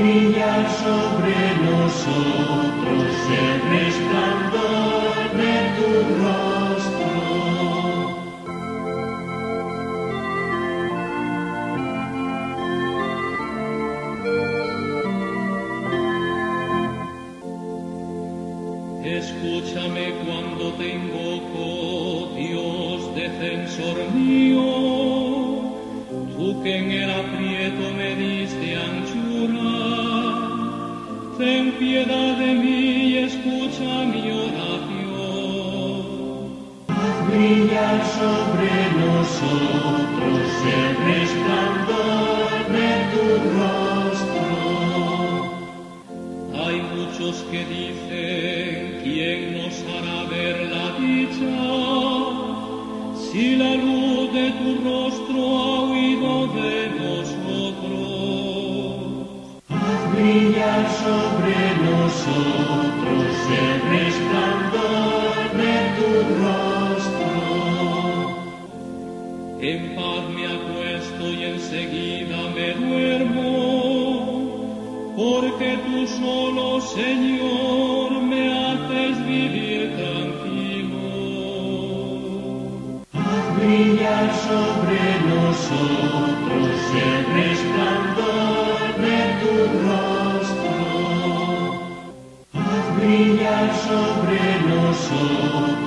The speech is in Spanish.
brillar sobre nosotros el resplandor de tu rostro. Escúchame cuando te invoco, Dios defensor mío, tú que en el aprieto me diste ten piedad de mí y escucha mi oración. Haz brillar sobre nosotros el resplandor de tu rostro. Hay muchos que dicen, ¿quién nos hará ver la dicha? Si la luz de tu rostro Haz brillar sobre nosotros el resplandor de tu rostro. En paz me acuesto y enseguida me duermo, porque tú solo, Señor, me haces vivir tranquilo. Haz brillar sobre nosotros el resplandor sobre nosotros